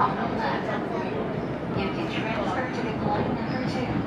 on the left. You can transfer to the line number two.